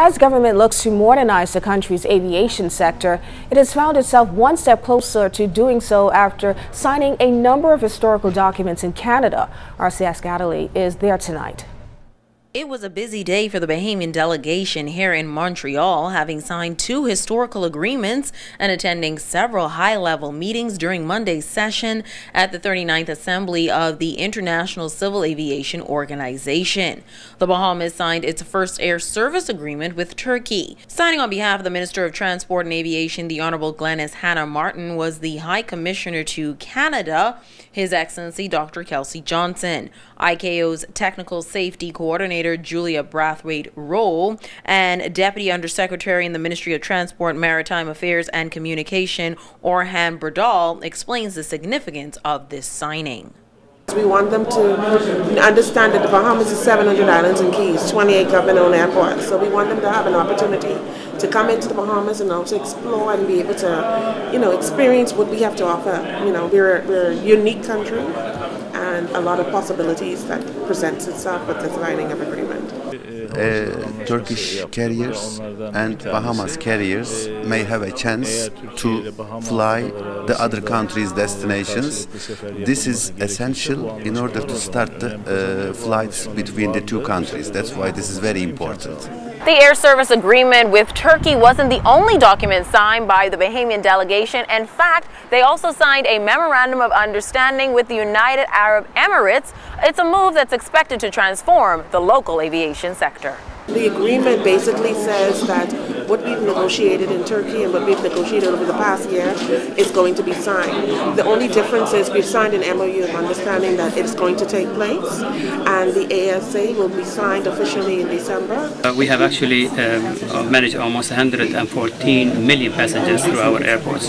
As government looks to modernize the country's aviation sector, it has found itself one step closer to doing so after signing a number of historical documents in Canada. Arcia Scatterly is there tonight. It was a busy day for the Bahamian delegation here in Montreal, having signed two historical agreements and attending several high-level meetings during Monday's session at the 39th Assembly of the International Civil Aviation Organization. The Bahamas signed its first air service agreement with Turkey. Signing on behalf of the Minister of Transport and Aviation, the Honorable Glenys Hanna Martin, was the High Commissioner to Canada, His Excellency Dr. Kelsey Johnson. ICAO's Technical Safety Coordinator Julia Brathwaite Rolle and Deputy Undersecretary in the Ministry of Transport, Maritime Affairs and Communication, Orhan Berdal, explains the significance of this signing. We want them to understand that the Bahamas is 700 islands and cays, 28 government-owned airports. So we want them to have an opportunity to come into the Bahamas and also explore and be able to, you know, experience what we have to offer. You know, we're, we're a unique country and a lot of possibilities that presents itself with the signing of agreement. Uh, Turkish carriers and Bahamas carriers may have a chance to fly the other countries' destinations. This is essential in order to start the uh, flights between the two countries. That's why this is very important. The air service agreement with Turkey wasn't the only document signed by the Bahamian delegation. In fact, they also signed a memorandum of understanding with the United Arab Emirates. It's a move that's expected to transform the local aviation sector. The agreement basically says that what we've negotiated in Turkey and what we've negotiated over the past year is going to be signed. The only difference is we've signed an MOU of understanding that it's going to take place and the ASA will be signed officially in December. Uh, we have actually um, managed almost 114 million passengers through our airports,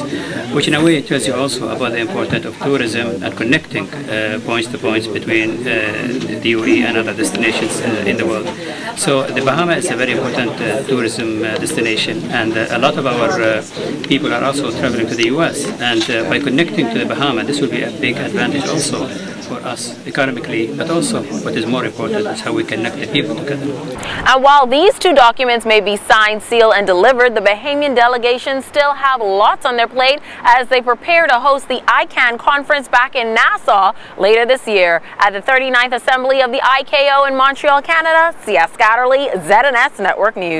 which in a way tells you also about the importance of tourism and connecting uh, points to points between uh, the UAE and other destinations uh, in the world. So the Bahamas is a very important uh, tourism uh, and uh, a lot of our uh, people are also traveling to the U.S. And uh, by connecting to the Bahamas, this will be a big advantage also for us economically, but also what is more important is how we connect the people together. And while these two documents may be signed, sealed, and delivered, the Bahamian delegation still have lots on their plate as they prepare to host the ICAN conference back in Nassau later this year. At the 39th Assembly of the ICAO in Montreal, Canada, C.S. Scatterly, ZNS Network News.